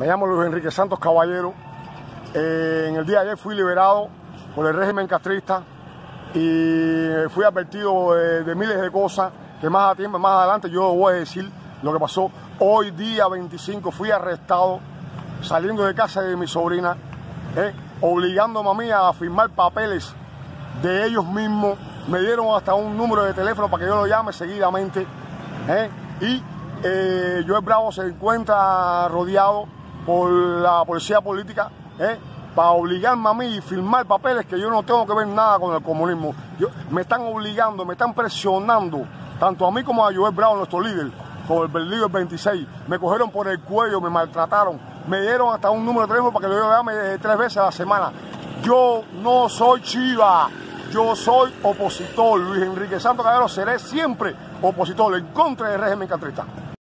Me llamo Luis Enrique Santos Caballero. Eh, en el día de ayer fui liberado por el régimen castrista y fui advertido de, miles de cosas que más, a tiempo, más adelante yo voy a decir lo que pasó. Hoy día 25 fui arrestado saliendo de casa de mi sobrina, eh, obligándome a mí a firmar papeles de ellos mismos. Me dieron hasta un número de teléfono para que yo lo llame seguidamente. Eh, y eh, Joel Bravo se encuentra rodeado por la policía política ¿eh? para obligarme a mí a firmar papeles que yo no tengo que ver nada con el comunismo. me están obligando, me están presionando, tanto a mí como a Joel Bravo, nuestro líder, por el líder 26. Me cogieron por el cuello, me maltrataron, me dieron hasta un número de teléfono para que lo llame tres veces a la semana. Yo no soy chiva, yo soy opositor. Luis Enrique Santos Caballero seré siempre opositor en contra del régimen catrista.